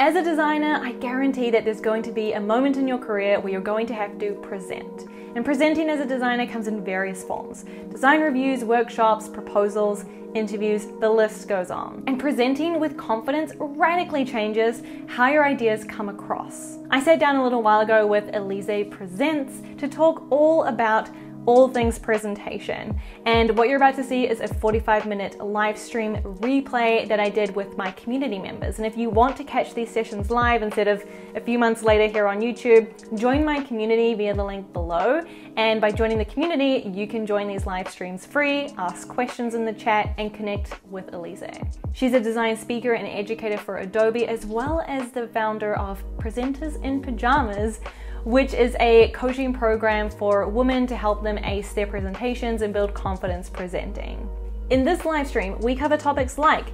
As a designer, I guarantee that there's going to be a moment in your career where you're going to have to present. And presenting as a designer comes in various forms design reviews, workshops, proposals, interviews, the list goes on. And presenting with confidence radically changes how your ideas come across. I sat down a little while ago with Elizé Presents to talk all about all things presentation. And what you're about to see is a 45 minute live stream replay that I did with my community members. And if you want to catch these sessions live instead of a few months later here on YouTube, join my community via the link below. And by joining the community, you can join these live streams free, ask questions in the chat, and connect with Elizé. She's a design speaker and educator for Adobe, as well as the founder of Presenters in Pajamas which is a coaching program for women to help them ace their presentations and build confidence presenting. In this live stream, we cover topics like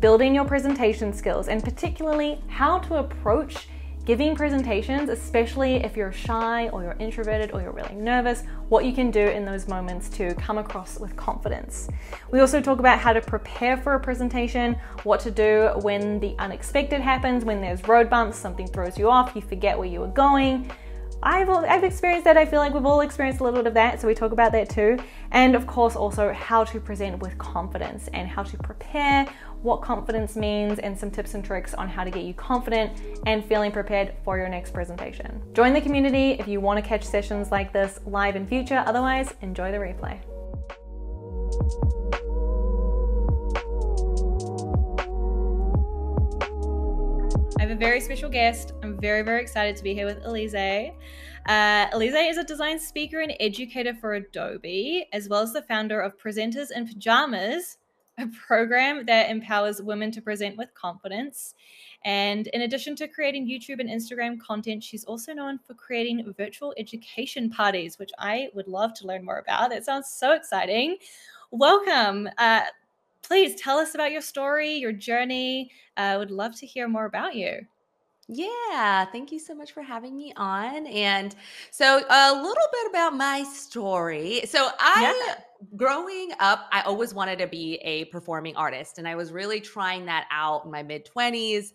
building your presentation skills and particularly how to approach giving presentations, especially if you're shy or you're introverted or you're really nervous, what you can do in those moments to come across with confidence. We also talk about how to prepare for a presentation, what to do when the unexpected happens, when there's road bumps, something throws you off, you forget where you were going, I've, I've experienced that. I feel like we've all experienced a little bit of that. So we talk about that too. And of course, also how to present with confidence and how to prepare, what confidence means, and some tips and tricks on how to get you confident and feeling prepared for your next presentation. Join the community if you want to catch sessions like this live in future. Otherwise, enjoy the replay. I have a very special guest. I'm very, very excited to be here with Elizé. Uh, Elizé is a design speaker and educator for Adobe, as well as the founder of Presenters in Pajamas, a program that empowers women to present with confidence. And in addition to creating YouTube and Instagram content, she's also known for creating virtual education parties, which I would love to learn more about. That sounds so exciting. Welcome. Uh, please tell us about your story, your journey. I uh, would love to hear more about you. Yeah, thank you so much for having me on. And so, a little bit about my story. So, I, yeah. growing up, I always wanted to be a performing artist, and I was really trying that out in my mid 20s.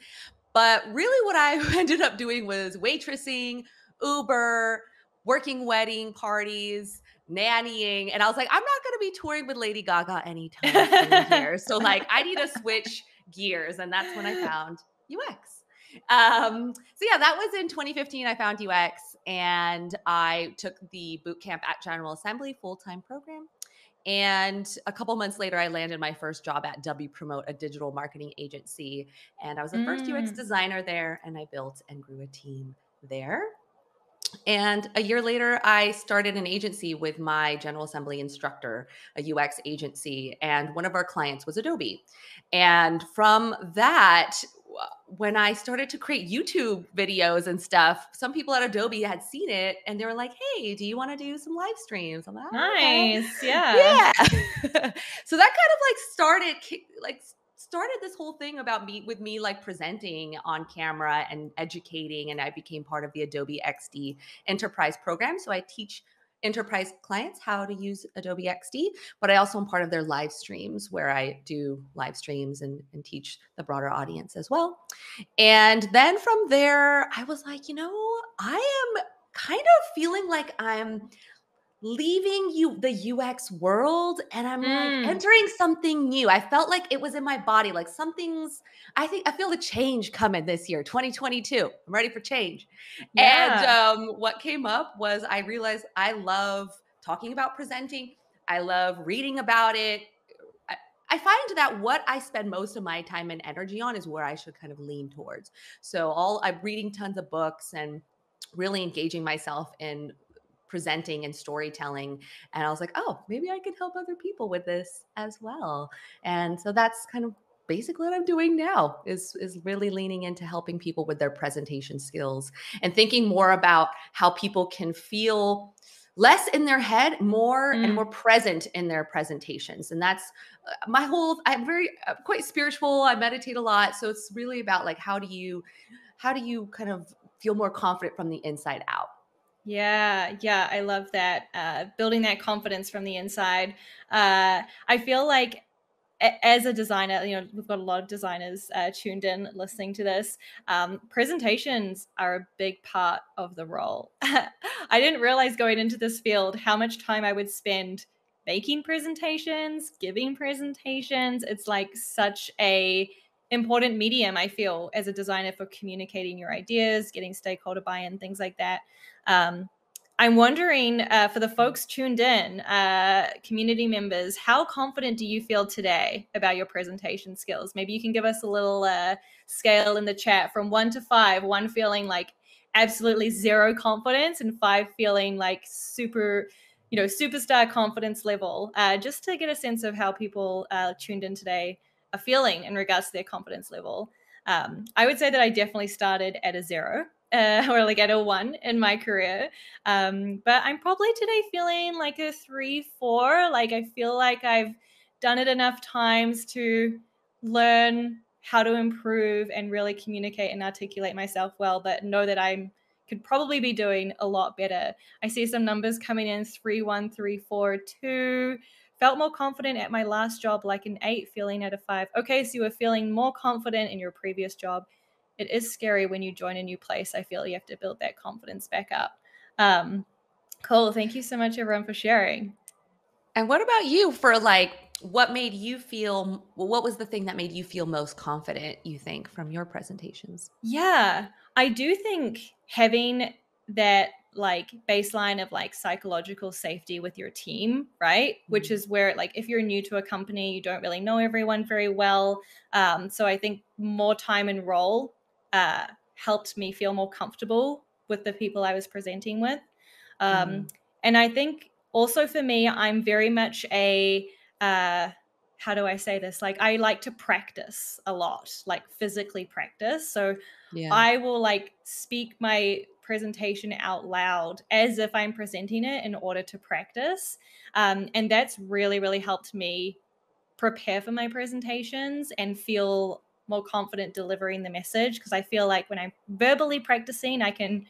But really, what I ended up doing was waitressing, Uber, working wedding parties, nannying. And I was like, I'm not going to be touring with Lady Gaga anytime soon here. So, like, I need to switch gears. And that's when I found UX. Um, so, yeah, that was in 2015. I found UX and I took the boot camp at General Assembly full time program. And a couple months later, I landed my first job at Wpromote, a digital marketing agency. And I was the mm. first UX designer there, and I built and grew a team there. And a year later, I started an agency with my General Assembly instructor, a UX agency, and one of our clients was Adobe. And from that, when I started to create YouTube videos and stuff, some people at Adobe had seen it and they were like, "Hey, do you want to do some live streams?" I'm like, oh, "Nice, yeah, yeah." so that kind of like started, like started this whole thing about me with me like presenting on camera and educating and i became part of the adobe xd enterprise program. So i teach enterprise clients how to use adobe xd but i also am part of their live streams where i do live streams and, and teach the broader audience as well. And then from there i was like you know i am kind of feeling like i'm leaving you the UX world and I'm mm. like entering something new. I felt like it was in my body, like something's I think I feel the change coming this year, 2022. I'm ready for change. Yeah. And um, what came up was I realized I love talking about presenting. I love reading about it. I, I find that what I spend most of my time and energy on is where I should kind of lean towards. So all I'm reading tons of books and really engaging myself in presenting and storytelling and i was like oh maybe i could help other people with this as well and so that's kind of basically what i'm doing now is is really leaning into helping people with their presentation skills and thinking more about how people can feel less in their head more mm. and more present in their presentations and that's uh, my whole i'm very uh, quite spiritual i meditate a lot so it's really about like how do you how do you kind of feel more confident from the inside out yeah, yeah, I love that. Uh, building that confidence from the inside. Uh, I feel like as a designer, you know, we've got a lot of designers uh, tuned in listening to this. Um, presentations are a big part of the role. I didn't realize going into this field how much time I would spend making presentations, giving presentations. It's like such a important medium i feel as a designer for communicating your ideas getting stakeholder buy-in things like that um, I'm wondering uh, for the folks tuned in, uh, community members, how confident do you feel today about your presentation skills? Maybe you can give us a little uh, scale in the chat from one to five, one feeling like absolutely zero confidence, and five feeling like super, you know, superstar confidence level, uh, just to get a sense of how people uh, tuned in today are feeling in regards to their confidence level. Um, I would say that I definitely started at a zero uh, or like at a one in my career. Um, but I'm probably today feeling like a three, four. Like I feel like I've done it enough times to learn how to improve and really communicate and articulate myself well, but know that I'm could probably be doing a lot better. I see some numbers coming in three, one, three, four, two. Felt more confident at my last job, like an eight, feeling at a five. Okay, so you were feeling more confident in your previous job it is scary when you join a new place. I feel you have to build that confidence back up. Um, cool. Thank you so much, everyone, for sharing. And what about you for like what made you feel what was the thing that made you feel most confident you think from your presentations yeah i do think having that like baseline of like psychological safety with your team right mm-hmm. which is where like if you're new to a company you don't really know everyone very well um, so i think more time and role uh, helped me feel more comfortable with the people I was presenting with. Um, mm. And I think also for me, I'm very much a, uh, how do I say this? Like, I like to practice a lot, like physically practice. So yeah. I will like speak my presentation out loud as if I'm presenting it in order to practice. Um, and that's really, really helped me prepare for my presentations and feel more confident delivering the message because I feel like when I'm verbally practicing, I can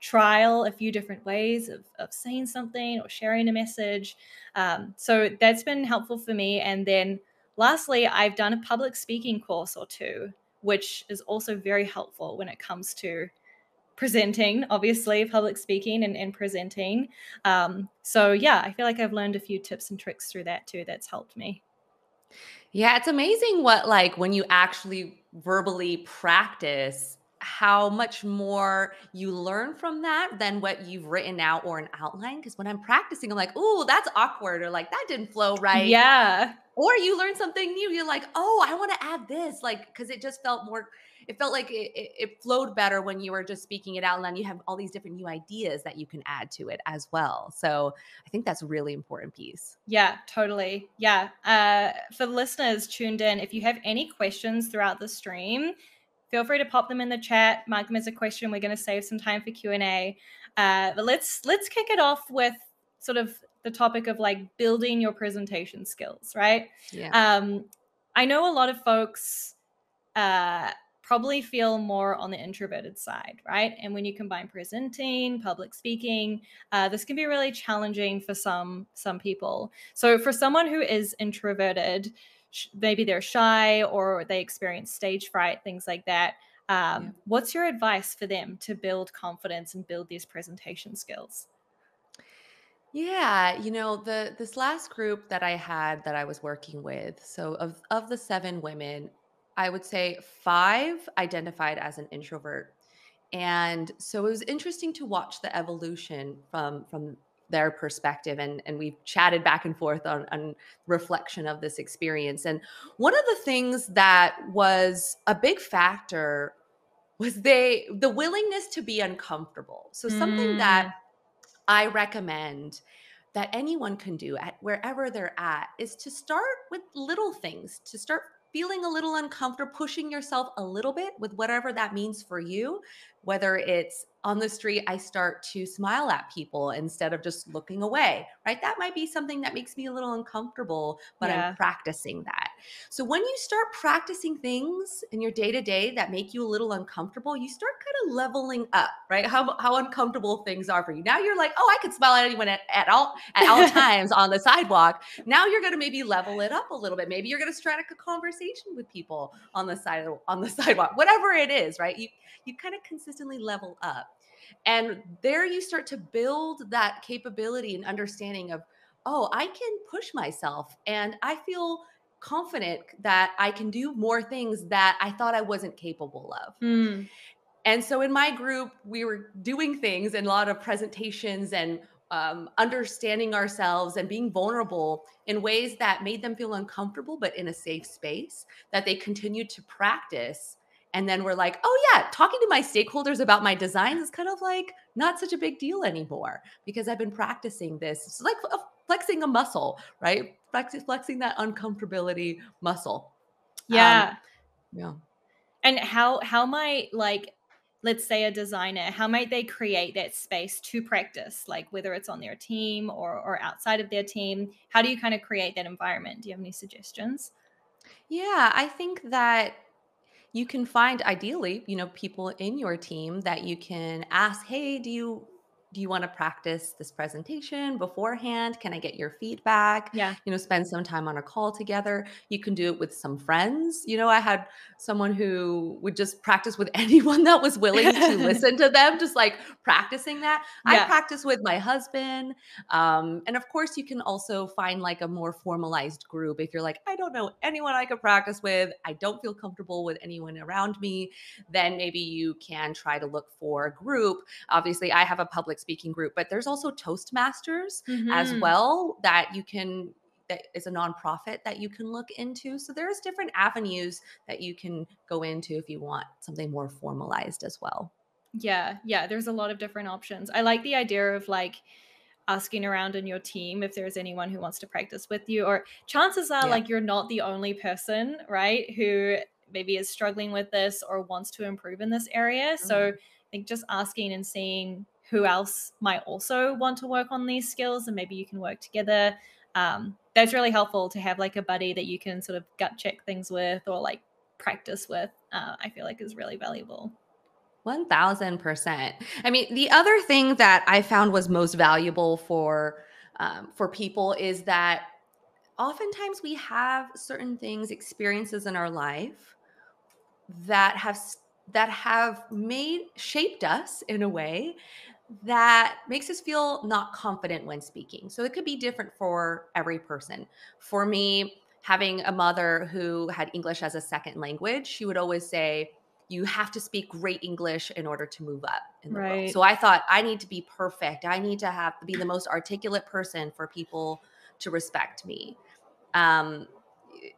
trial a few different ways of, of saying something or sharing a message. Um, so that's been helpful for me. And then lastly, I've done a public speaking course or two, which is also very helpful when it comes to presenting, obviously, public speaking and, and presenting. Um, so yeah, I feel like I've learned a few tips and tricks through that too that's helped me. Yeah, it's amazing what like when you actually verbally practice how much more you learn from that than what you've written out or an outline. Because when I'm practicing, I'm like, "Oh, that's awkward," or like that didn't flow right. Yeah. Or you learn something new. You're like, "Oh, I want to add this," like because it just felt more it felt like it, it, it, flowed better when you were just speaking it out and then you have all these different new ideas that you can add to it as well so i think that's a really important piece yeah totally yeah uh, for the listeners tuned in if you have any questions throughout the stream feel free to pop them in the chat. Mark them as a question. We're going to save some time for q&a uh, but let's let's kick it off with sort of the topic of like building your presentation skills right? Yeah. Um i know a lot of folks uh probably feel more on the introverted side, right? And when you combine presenting, public speaking, uh, this can be really challenging for some some people. So for someone who is introverted, maybe they're shy or they experience stage fright, things like that. Um, yeah. What's your advice for them to build confidence and build these presentation skills? Yeah, you know, the this last group that I had that I was working with, so of of the seven women, I would say five identified as an introvert. And so it was interesting to watch the evolution from from their perspective and and we've chatted back and forth on, on reflection of this experience and one of the things that was a big factor was they the willingness to be uncomfortable so something mm. that i recommend that anyone can do at wherever they're at is to start with little things to start feeling a little uncomfortable, pushing yourself a little bit with whatever that means for you, whether it's on the street, I start to smile at people instead of just looking away, right? That might be something that makes me a little uncomfortable, but yeah. I'm practicing that. So when you start practicing things in your day to day that make you a little uncomfortable, you start kind of leveling up, right? How, how uncomfortable things are for you. Now you're like, oh, I could smile at anyone at, at all at all times on the sidewalk. Now you're going to maybe level it up a little bit. Maybe you're going to strike a conversation with people on the side on the sidewalk, whatever it is, right? You you kind of consistently level up. And there you start to build that capability and understanding of, oh, I can push myself and I feel confident that I can do more things that I thought I wasn't capable of. Mm. And so in my group, we were doing things and a lot of presentations and um, understanding ourselves and being vulnerable in ways that made them feel uncomfortable, but in a safe space that they continued to practice and then we're like, oh, yeah, talking to my stakeholders about my designs is kind of like not such a big deal anymore because I've been practicing this. It's like flexing a muscle, right? Flex- flexing that uncomfortability muscle. Yeah. Um, yeah. And how, how might like, let's say a designer, how might they create that space to practice, like whether it's on their team or, or outside of their team? How do you kind of create that environment? Do you have any suggestions? Yeah, I think that you can find ideally, you know, people in your team that you can ask, "Hey, do you do you want to practice this presentation beforehand? Can I get your feedback? Yeah. You know, spend some time on a call together. You can do it with some friends. You know, I had someone who would just practice with anyone that was willing to listen to them, just like practicing that. Yeah. I practice with my husband. Um, and of course, you can also find like a more formalized group if you're like, I don't know anyone I could practice with. I don't feel comfortable with anyone around me. Then maybe you can try to look for a group. Obviously, I have a public speaking group, but there's also Toastmasters mm-hmm. as well that you can that is a nonprofit that you can look into. So there's different avenues that you can go into if you want something more formalized as well. Yeah, yeah, there's a lot of different options. I like the idea of like asking around in your team if there's anyone who wants to practice with you or chances are yeah. like you're not the only person, right, who maybe is struggling with this or wants to improve in this area. Mm-hmm. So I think just asking and seeing who else might also want to work on these skills and maybe you can work together. Um, that's really helpful to have like a buddy that you can sort of gut check things with or like practice with uh, i feel like is really valuable. 1000% i mean the other thing that i found was most valuable for um, for people is that oftentimes we have certain things experiences in our life that have that have made shaped us in a way that makes us feel not confident when speaking. So it could be different for every person. For me, having a mother who had English as a second language, she would always say, you have to speak great English in order to move up in the right. world. So I thought I need to be perfect. I need to have be the most articulate person for people to respect me. Um,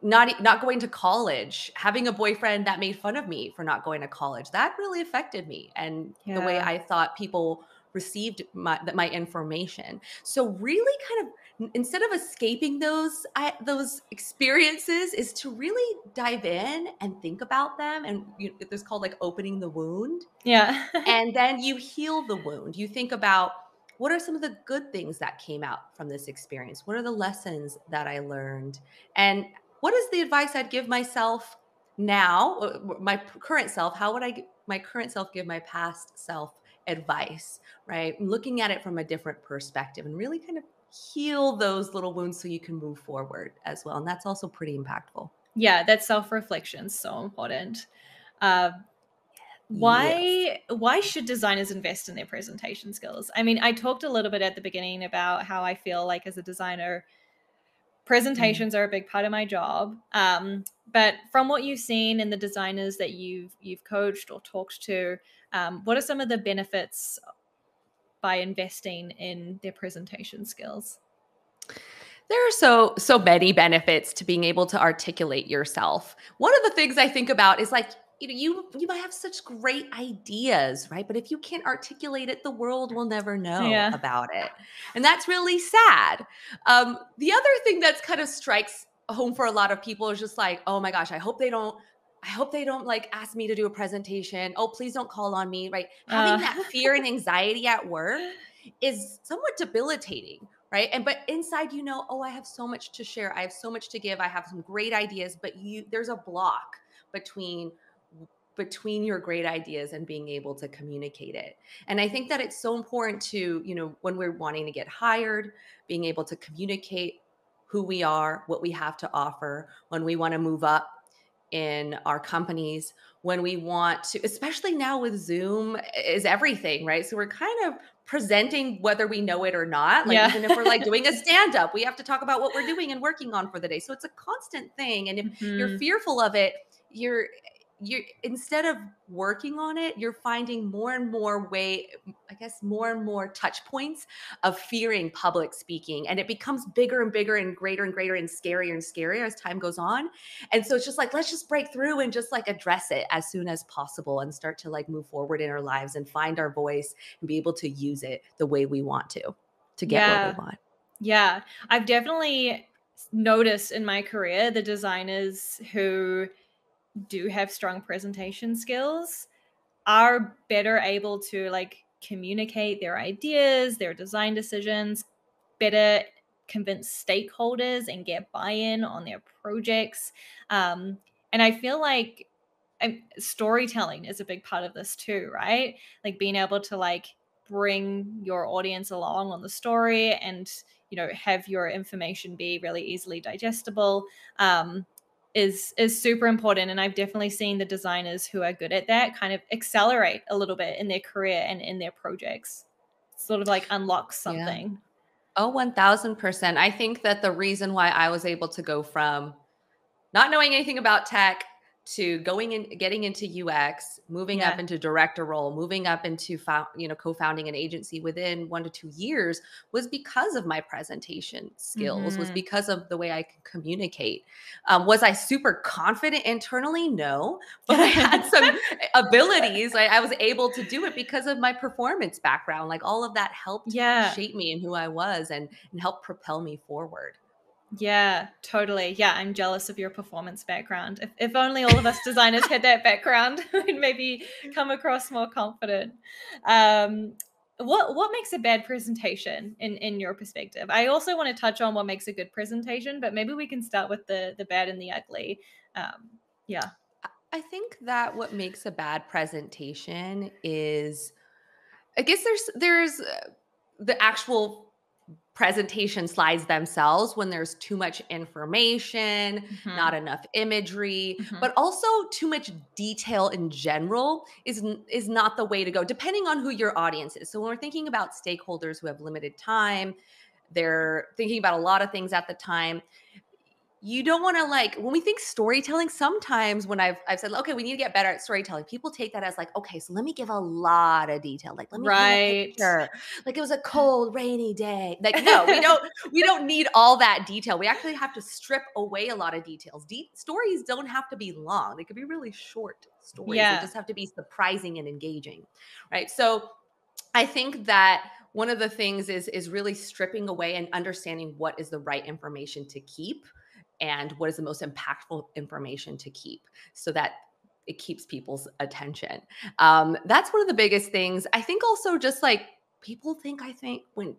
not not going to college, having a boyfriend that made fun of me for not going to college, that really affected me and yeah. the way I thought people received my my information. So really kind of instead of escaping those I, those experiences is to really dive in and think about them and you, there's called like opening the wound. Yeah. and then you heal the wound. You think about what are some of the good things that came out from this experience? What are the lessons that I learned? And what is the advice I'd give myself now, uh, my current self? How would I my current self give my past self advice, right? Looking at it from a different perspective and really kind of heal those little wounds so you can move forward as well. And that's also pretty impactful. Yeah, that self reflection is so important. Uh, why yes. why should designers invest in their presentation skills? I mean, I talked a little bit at the beginning about how I feel like as a designer, presentations mm. are a big part of my job. Um, but from what you've seen in the designers that you've you've coached or talked to, um, what are some of the benefits by investing in their presentation skills? There are so so many benefits to being able to articulate yourself. One of the things I think about is like you know you you might have such great ideas right but if you can't articulate it the world will never know yeah. about it and that's really sad um, the other thing that's kind of strikes home for a lot of people is just like oh my gosh i hope they don't I hope they don't like ask me to do a presentation. Oh, please don't call on me. Right. Having uh. that fear and anxiety at work is somewhat debilitating, right and but inside you know oh i have so much to share i have so much to give i have some great ideas but you there's a block between between your great ideas and being able to communicate it and i think that it's so important to you know when we're wanting to get hired being able to communicate who we are what we have to offer when we want to move up in our companies when we want to especially now with zoom is everything right so we're kind of presenting whether we know it or not like yeah. even if we're like doing a stand up we have to talk about what we're doing and working on for the day so it's a constant thing and if mm-hmm. you're fearful of it you're you instead of working on it you're finding more and more way i guess more and more touch points of fearing public speaking and it becomes bigger and bigger and greater and greater and scarier and scarier as time goes on. And so it's just like let's just break through and just like address it as soon as possible and start to like move forward in our lives and find our voice and be able to use it the way we want to to get yeah. what we want. Yeah. I've definitely noticed in my career the designers who do have strong presentation skills are better able to like communicate their ideas, their design decisions, better convince stakeholders and get buy-in on their projects. Um, and I feel like storytelling is a big part of this too, right? Like being able to like bring your audience along on the story and you know have your information be really easily digestible. Um, is is super important and i've definitely seen the designers who are good at that kind of accelerate a little bit in their career and in their projects. Sort of like unlock something. Yeah. oh 1000% i think that the reason why i was able to go from not knowing anything about tech to going in getting into UX, moving yeah. up into director role, moving up into you know co-founding an agency within 1 to 2 years was because of my presentation skills, mm-hmm. was because of the way I could communicate. Um, was I super confident internally? No, but I had some abilities. I, I, was able to do it because of my performance background. Like all of that helped yeah. shape me and who I was and and help propel me forward. Yeah, totally. Yeah, I'm jealous of your performance background. If, if only all of us designers had that background, we'd maybe come across more confident. Um, what what makes a bad presentation in in your perspective? I also want to touch on what makes a good presentation, but maybe we can start with the the bad and the ugly. Um, yeah, I think that what makes a bad presentation is, I guess there's there's uh, the actual presentation slides themselves when there's too much information, mm-hmm. not enough imagery, mm-hmm. but also too much detail in general is is not the way to go depending on who your audience is. So when we're thinking about stakeholders who have limited time, they're thinking about a lot of things at the time you don't want to like when we think storytelling sometimes when i've i've said okay we need to get better at storytelling people take that as like okay so let me give a lot of detail like let me right. like it was a cold rainy day. Like no we don't we don't need all that detail. We actually have to strip away a lot of details. Deep stories don't have to be long. They could be really short stories. Yeah. they just have to be surprising and engaging right? So i think that one of the things is is really stripping away and understanding what is the right information to keep and what is the most impactful information to keep so that it keeps people's attention. Um, that's one of the biggest things. I think also just like people think, I think when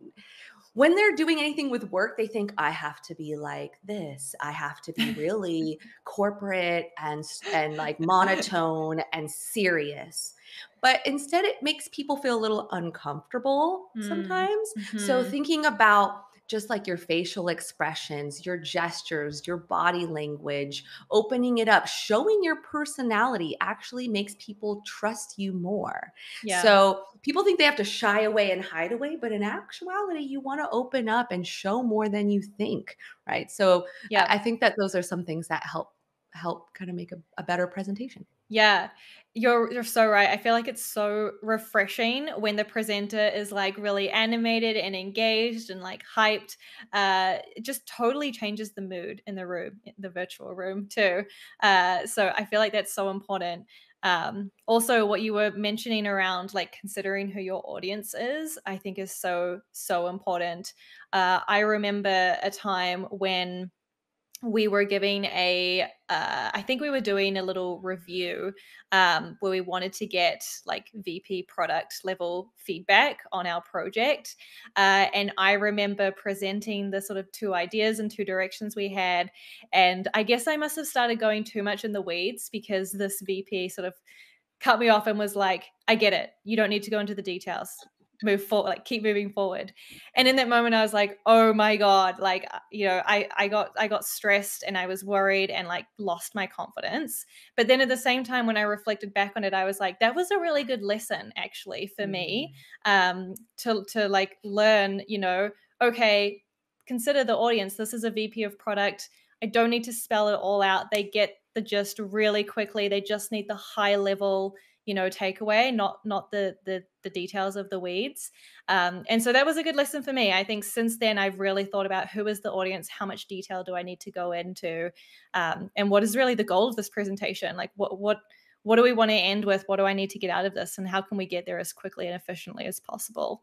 when they're doing anything with work, they think I have to be like this. I have to be really corporate and and like monotone and serious. But instead, it makes people feel a little uncomfortable mm. sometimes. Mm-hmm. So thinking about just like your facial expressions, your gestures, your body language, opening it up, showing your personality actually makes people trust you more. Yeah. So people think they have to shy away and hide away, but in actuality, you want to open up and show more than you think, right? So yeah, I think that those are some things that help help kind of make a, a better presentation. Yeah. You're you're so right. I feel like it's so refreshing when the presenter is like really animated and engaged and like hyped. Uh, it just totally changes the mood in the room, the virtual room too. Uh, so I feel like that's so important. Um, also, what you were mentioning around like considering who your audience is, I think is so so important. Uh, I remember a time when we were giving a uh, I think we were doing a little review um, where we wanted to get like VP product level feedback on our project. Uh, and I remember presenting the sort of two ideas and two directions we had. And I guess I must have started going too much in the weeds because this VP sort of cut me off and was like, I get it. You don't need to go into the details move forward like keep moving forward. And in that moment i was like oh my god like uh, you know i i got i got stressed and i was worried and like lost my confidence. But then at the same time when i reflected back on it i was like that was a really good lesson actually for mm-hmm. me um to to like learn you know okay consider the audience. This is a vp of product. I don't need to spell it all out. They get the gist really quickly. They just need the high level you know takeaway not not the the, the details of the weeds. Um, and so that was a good lesson for me. I think since then i've really thought about who is the audience how much detail do i need to go into um, and what is really the goal of this presentation? Like what what what do we want to end with? What do i need to get out of this? And how can we get there as quickly and efficiently as possible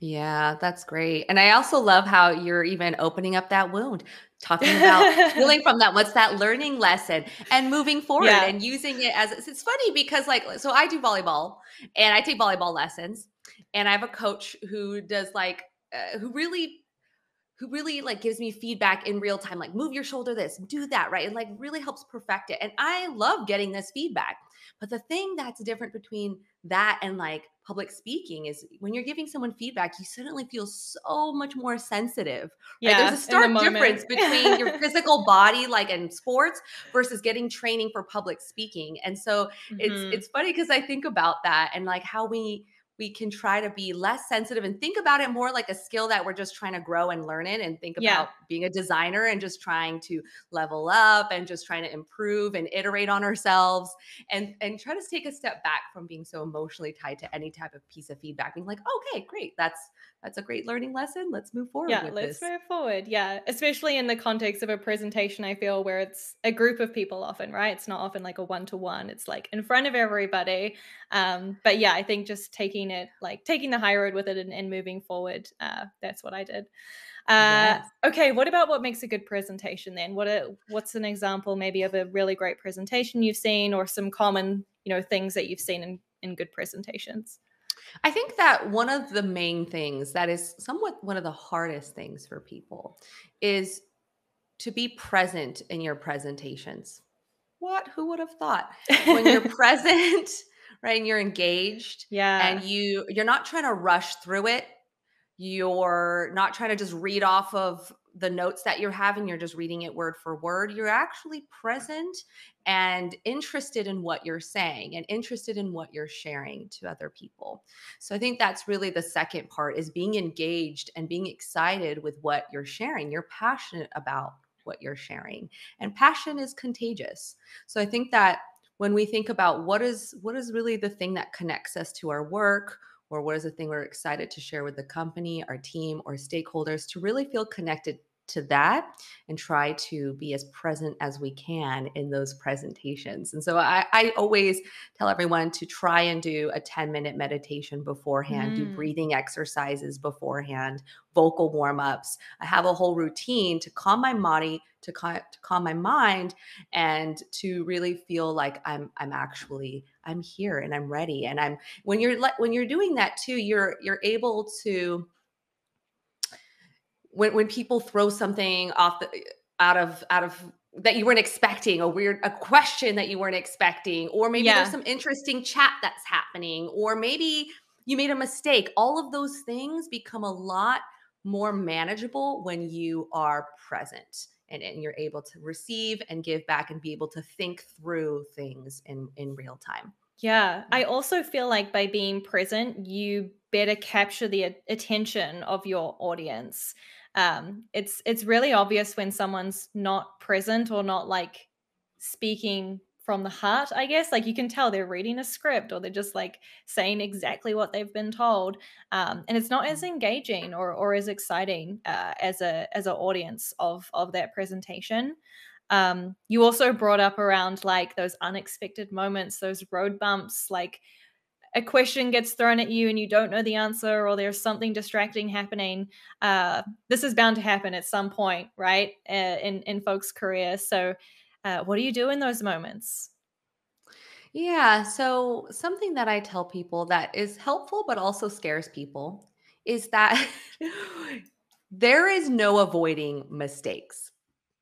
yeah, that's great. And I also love how you're even opening up that wound, talking about healing from that. What's that learning lesson and moving forward yeah. and using it as it's funny because, like, so I do volleyball and I take volleyball lessons, and I have a coach who does like, uh, who really who really like gives me feedback in real time like move your shoulder this do that right and like really helps perfect it and i love getting this feedback but the thing that's different between that and like public speaking is when you're giving someone feedback, you suddenly feel so much more sensitive. Right? Yeah, There's a stark the difference between your physical body, like in sports, versus getting training for public speaking. And so mm-hmm. it's it's funny because I think about that and like how we we can try to be less sensitive and think about it more like a skill that we're just trying to grow and learn it and think about yeah. being a designer and just trying to level up and just trying to improve and iterate on ourselves and and try to take a step back from being so emotionally tied to any type of piece of feedback being like okay great that's that's a great learning lesson let's move forward yeah let's this. move forward yeah especially in the context of a presentation i feel where it's a group of people often right it's not often like a one-to-one it's like in front of everybody um but yeah i think just taking it like taking the high road with it and, and moving forward uh, that's what i did uh, yes. okay what about what makes a good presentation then what a, what's an example maybe of a really great presentation you've seen or some common you know things that you've seen in, in good presentations I think that one of the main things that is somewhat one of the hardest things for people is to be present in your presentations. What? Who would have thought? When you're present right and you're engaged yeah and you you're not trying to rush through it you're not trying to just read off of the notes that you're having you're just reading it word for word you're actually present and interested in what you're saying and interested in what you're sharing to other people. So i think that's really the second part is being engaged and being excited with what you're sharing. You're passionate about what you're sharing and passion is contagious. So i think that when we think about what is what is really the thing that connects us to our work or what is the thing we're excited to share with the company, our team, or stakeholders to really feel connected to that and try to be as present as we can in those presentations. And so I, I always tell everyone to try and do a 10 minute meditation beforehand, mm. do breathing exercises beforehand, vocal warm ups. I have a whole routine to calm my body, to, to calm my mind, and to really feel like I'm I'm actually I'm here and I'm ready. And I'm when you're when you're doing that too, you're you're able to when when people throw something off the out of out of that you weren't expecting a weird a question that you weren't expecting or maybe yeah. there's some interesting chat that's happening or maybe you made a mistake all of those things become a lot more manageable when you are present and, and you're able to receive and give back and be able to think through things in in real time. Yeah i also feel like by being present you better capture the attention of your audience. Um, it's it's really obvious when someone's not present or not like speaking from the heart i guess like you can tell they're reading a script or they're just like saying exactly what they've been told um, and it's not as engaging or, or as exciting uh, as a as an audience of of that presentation. Um, you also brought up around like those unexpected moments those road bumps like a question gets thrown at you and you don't know the answer or there's something distracting happening uh, this is bound to happen at some point right uh, in in folks career. So uh, what do you do in those moments yeah so something that i tell people that is helpful but also scares people is that there is no avoiding mistakes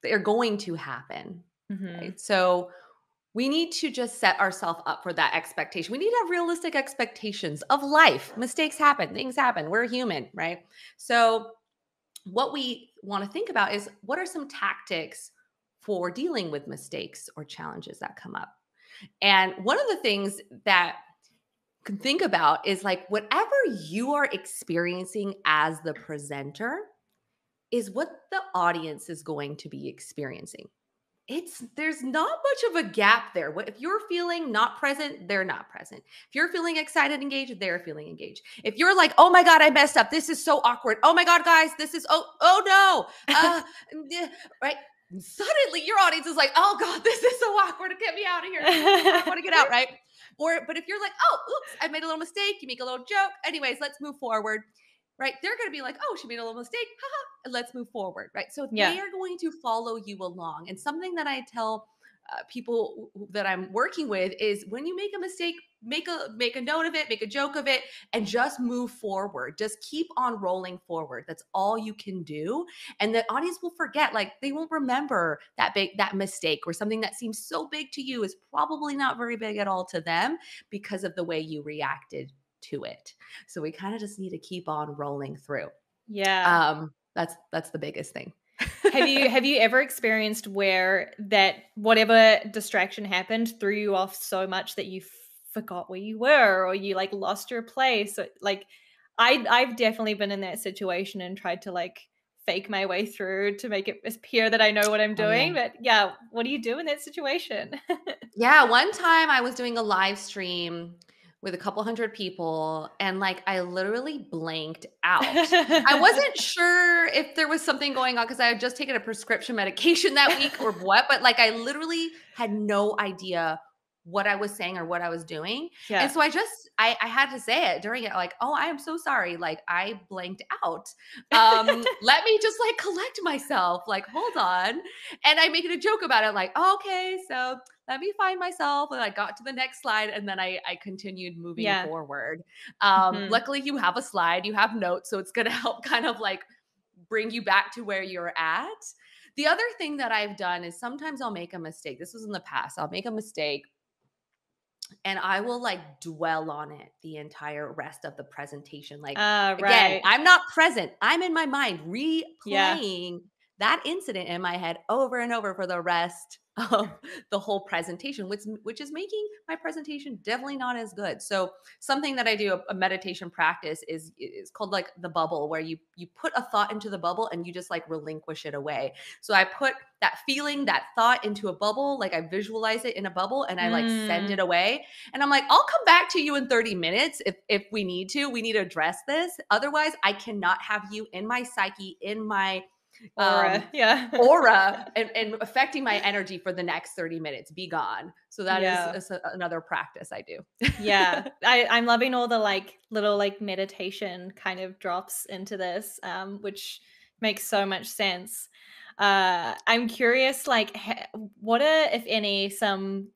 they're going to happen mm-hmm. right so we need to just set ourselves up for that expectation. We need to have realistic expectations of life. Mistakes happen, things happen. We're human, right? So, what we want to think about is what are some tactics for dealing with mistakes or challenges that come up? And one of the things that can think about is like whatever you are experiencing as the presenter is what the audience is going to be experiencing it's there's not much of a gap there. If you're feeling not present, they're not present. If you're feeling excited, engaged, they're feeling engaged. If you're like, oh my god, I messed up. This is so awkward. Oh my god, guys, this is oh oh no, uh, right? Suddenly, your audience is like, oh god, this is so awkward. Get me out of here. I want to get out, right? Or but if you're like, oh, oops, I made a little mistake. You make a little joke. Anyways, let's move forward right? They're going to be like, oh, she made a little mistake. and let's move forward, right? So yeah. they are going to follow you along. And something that I tell uh, people that I'm working with is when you make a mistake, make a make a note of it, make a joke of it, and just move forward. Just keep on rolling forward. That's all you can do, and the audience will forget. Like they won't remember that big that mistake or something that seems so big to you is probably not very big at all to them because of the way you reacted to it. So we kind of just need to keep on rolling through. Yeah. Um that's that's the biggest thing. Have you have you ever experienced where that whatever distraction happened threw you off so much that you forgot where you were or you like lost your place or, like I I've definitely been in that situation and tried to like fake my way through to make it appear that I know what I'm doing. Oh, yeah. But yeah, what do you do in that situation? yeah, one time I was doing a live stream with a couple hundred people and like I literally blanked out. I wasn't sure if there was something going on because I had just taken a prescription medication that week or what, but like I literally had no idea what I was saying or what I was doing. Yeah. And so I just I, I had to say it during it, like, oh, I am so sorry. Like I blanked out. Um, let me just like collect myself. Like, hold on. And I make it a joke about it, like, oh, okay, so let me find myself. And I got to the next slide and then I I continued moving yeah. forward. Um, mm-hmm. luckily you have a slide, you have notes, so it's gonna help kind of like bring you back to where you're at. The other thing that I've done is sometimes I'll make a mistake. This was in the past. I'll make a mistake and I will like dwell on it the entire rest of the presentation. Like uh, right. again, I'm not present. I'm in my mind replaying yeah. that incident in my head over and over for the rest of the whole presentation, which which is making my presentation definitely not as good. So something that I do a, a, meditation practice is is called like the bubble, where you you put a thought into the bubble and you just like relinquish it away. So I put that feeling, that thought into a bubble, like I visualize it in a bubble and I like mm. send it away. And I'm like, I'll come back to you in 30 minutes if if we need to. We need to address this. Otherwise, I cannot have you in my psyche, in my aura, um, yeah, aura, and, and, affecting my energy for the next 30 minutes. Be gone. So that yeah. is, is another practice I do. yeah, I, I'm loving all the like little like meditation kind of drops into this, um, which makes so much sense. Uh, I'm curious, like, what are, if any, some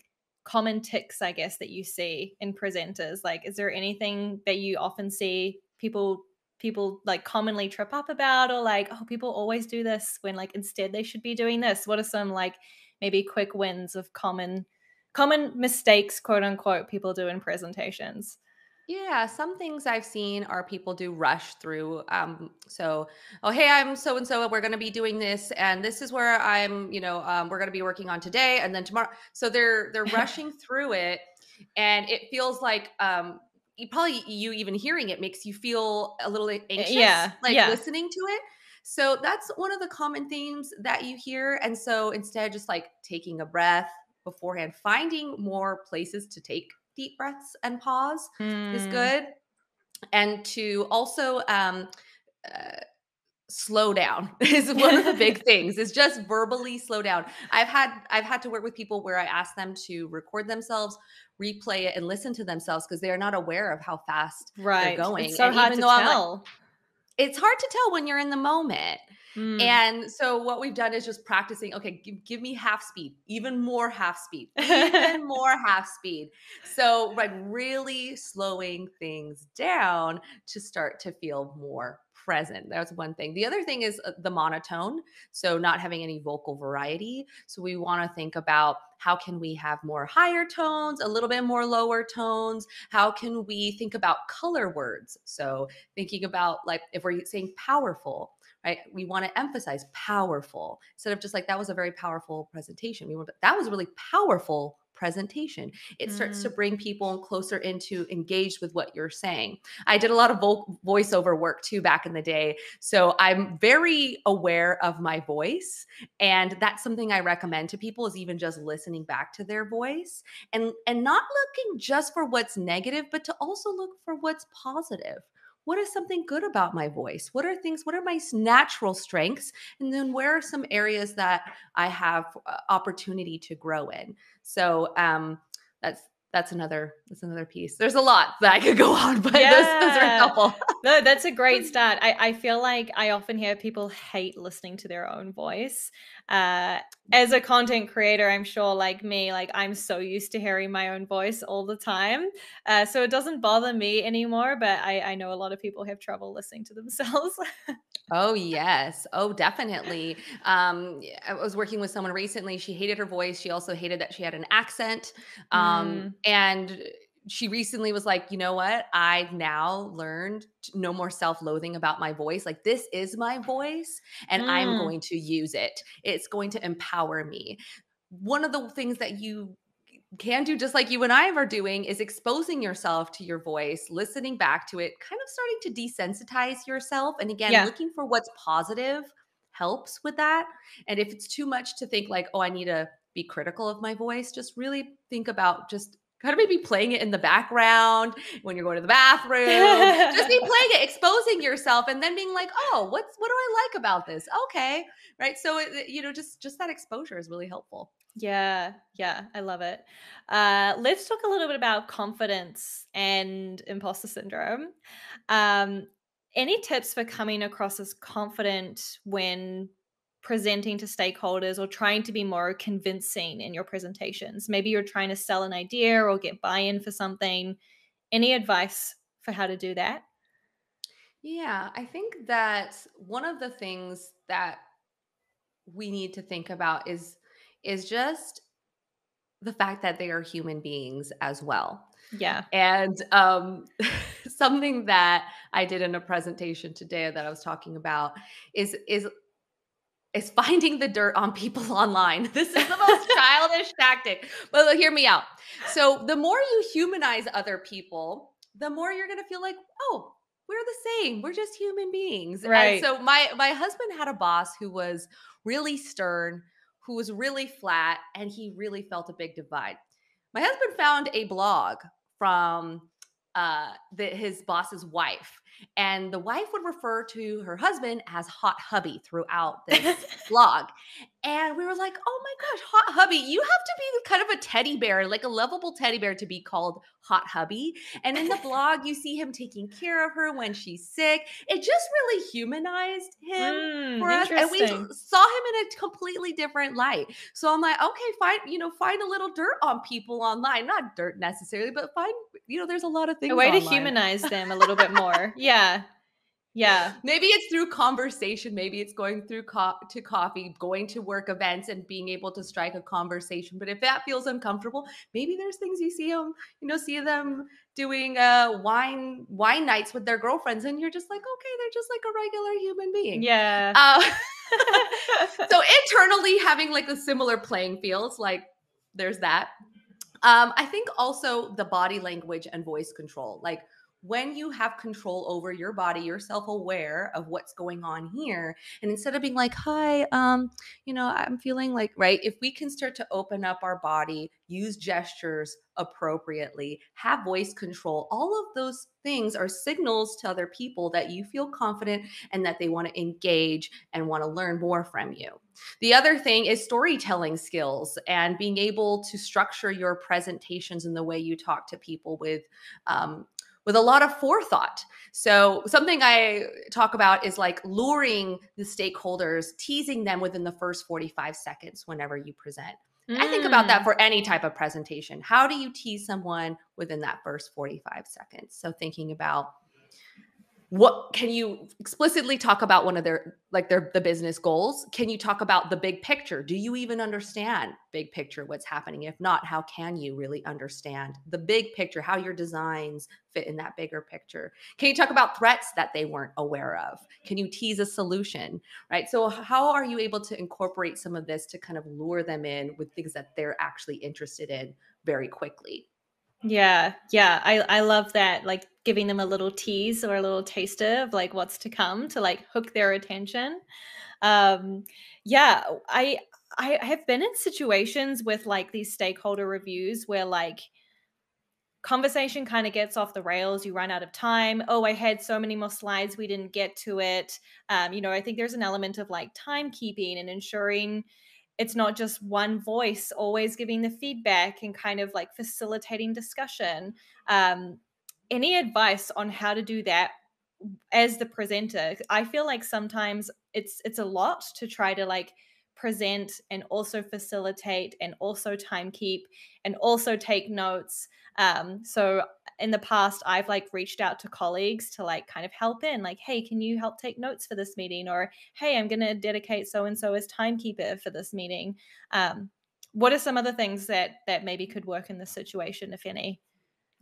common ticks, I guess, that you see in presenters? Like, is there anything that you often see people people like commonly trip up about or like oh people always do this when like instead they should be doing this what are some like maybe quick wins of common common mistakes quote unquote people do in presentations yeah, some things I've seen are people do rush through. Um, so, oh, hey, I'm so and so. We're going to be doing this, and this is where I'm. You know, um, we're going to be working on today, and then tomorrow. So they're they're rushing through it, and it feels like um, you probably you even hearing it makes you feel a little anxious yeah like yeah. listening to it so that's one of the common themes that you hear and so instead just like taking a breath beforehand finding more places to take deep breaths and pause mm. is good and to also um uh, slow down is one of the big things is just verbally slow down i've had i've had to work with people where i ask them to record themselves replay it and listen to themselves because they are not aware of how fast right. they're going It's so and hard even to I'm like- tell. it's hard to tell when you're in the moment Mm. and so what we've done is just practicing okay give, give me half speed even more half speed even more half speed so like really slowing things down to start to feel more present that's one thing. The other thing is uh, the monotone so not having any vocal variety. So we want to think about how can we have more higher tones a little bit more lower tones? How can we think about color words? So thinking about like if we're saying powerful right we want to emphasize powerful instead of just like that was a very powerful presentation. We want that was really powerful presentation. It starts to mm. bring people closer into engaged with what you're saying. I did a lot of vo- voiceover work too back in the day so i'm very aware of my voice and that's something i recommend to people is even just listening back to their voice and and not looking just for what's negative but to also look for what's positive what is something good about my voice? What are things what are my natural strengths? And then where are some areas that i have uh, opportunity to grow in? So um that's that's another that's another piece. There's a lot that i could go on but those, those are a couple No, that's a great start. I, I feel like I often hear people hate listening to their own voice. Uh, as a content creator, I'm sure, like me, like I'm so used to hearing my own voice all the time. Uh, so it doesn't bother me anymore, but I, I know a lot of people have trouble listening to themselves. Oh yes. Oh, definitely. Um, I was working with someone recently. She hated her voice. She also hated that she had an accent. Um, and she recently was like, you know what? I've now learned no more self-loathing about my voice. Like this is my voice, and I'm Mm. going to use it. It's going to empower me. One of the things that you can do just like you and I are doing is exposing yourself to your voice, listening back to it, kind of starting to desensitize yourself. And again, Yeah. looking for what's positive helps with that. And if it's too much to think like, oh, I need to be critical of my voice, just really think about just kind of maybe playing it in the background when you're going to the bathroom. just be playing it, exposing yourself, and then being like, oh, what's what do I like about this? Okay. Right. So it, you know, just just that exposure is really helpful. Yeah, yeah, I love it. Uh, let's talk a little bit about confidence and imposter syndrome. Um, any tips for coming across as confident when presenting to stakeholders or trying to be more convincing in your presentations? Maybe you're trying to sell an idea or get buy in for something. Any advice for how to do that? Yeah, I think that one of the things that we need to think about is is just the fact that they are human beings as well. Yeah. And um, something that I did in a presentation today that I was talking about is is is finding the dirt on people online. This is the most childish tactic. But hear me out. So the more you humanize other people, the more you're gonna feel like, oh, we're the same. We're just human beings. Right. And so my my husband had a boss who was really stern, who was really flat, and he really felt a big divide. My husband found a blog from uh, the, his boss's wife, and the wife would refer to her husband as hot hubby throughout this blog. And we were like, oh my gosh, hot hubby, you have to be kind of a teddy bear, like a lovable teddy bear to be called hot hubby. And in the blog, you see him taking care of her when she's sick. It just really humanized him Mm, for us, and we saw him in a completely different light. So I'm like, okay, find you know, find a little dirt on people online, not dirt necessarily, but find you know, there's a lot of things. a way to humanize them a little bit more. Yeah. Yeah. Maybe it's through conversation. Maybe it's going through co- to coffee, going to work events, and being able to strike a conversation. But if that feels uncomfortable, maybe there's things you see them, you know, see them doing uh wine wine nights with their girlfriends, and you're just like, okay, they're just like a regular human being. Yeah. Uh, so internally having like a similar playing fields, like there's that. Um, I think also the body language and voice control. Like when you have control over your body, you're self-aware of what's going on here. And instead of being like, hi, um, you know, I'm feeling like, right, if we can start to open up our body, use gestures appropriately, have voice control, all of those things are signals to other people that you feel confident and that they want to engage and want to learn more from you. The other thing is storytelling skills and being able to structure your presentations in the way you talk to people with um, with a lot of forethought. So, something I talk about is like luring the stakeholders, teasing them within the first 45 seconds whenever you present. Mm. I think about that mm. for any type of presentation. How do you tease someone within that first 45 seconds? So, thinking about what can you explicitly talk about one of their like their the business goals? Can you talk about the big picture? Do you even understand big picture what's happening? If not how can you really understand the big picture how your designs fit in that bigger picture? Can you talk about threats that they weren't aware of? Can you tease a solution right? So how are you able to incorporate some of this to kind of lure them in with things that they're actually interested in very quickly yeah, yeah, I I love that. Like giving them a little tease or a little taster of like what's to come to like hook their attention. Um, yeah, I I have been in situations with like these stakeholder reviews where like conversation kind of gets off the rails you run out of time oh i had so many more slides we didn't get to it um, you know i think there's an element of like timekeeping and ensuring it's not just one voice always giving the feedback and kind of like facilitating discussion. Um, any advice on how to do that as the presenter? I feel like sometimes it's it's a lot to try to like present and also facilitate and also time keep and also take notes. Um, so in the past i've like reached out to colleagues to like kind of help in like hey can you help take notes for this meeting or hey i'm going to dedicate so and so as timekeeper for this meeting um, what are some other things that that maybe could work in this situation if any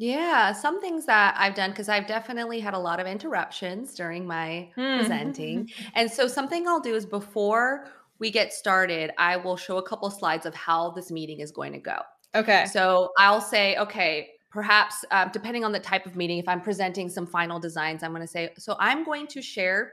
yeah, some things that I've done because I've definitely had a lot of interruptions during my hmm. presenting. And so, something I'll do is before we get started, I will show a couple slides of how this meeting is going to go. Okay. So I'll say, okay, perhaps um, depending on the type of meeting, if I'm presenting some final designs, I'm going to say, so I'm going to share